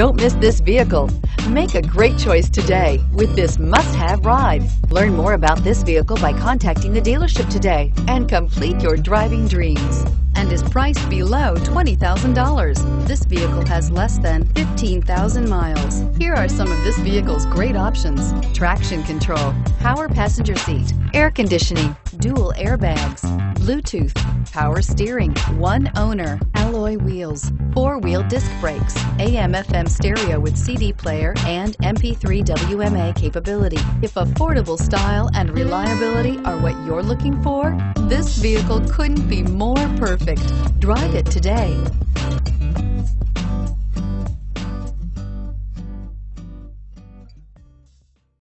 Don't miss this vehicle. Make a great choice today with this must-have ride. Learn more about this vehicle by contacting the dealership today and complete your driving dreams and is priced below $20,000. This vehicle has less than 15,000 miles. Here are some of this vehicle's great options. Traction control, power passenger seat, air conditioning, dual airbags, Bluetooth, power steering, one owner, alloy wheels, four-wheel disc brakes, AM FM stereo with CD player and MP3 WMA capability. If affordable style and reliability are what you're looking for, this vehicle couldn't be more perfect. Drive it today.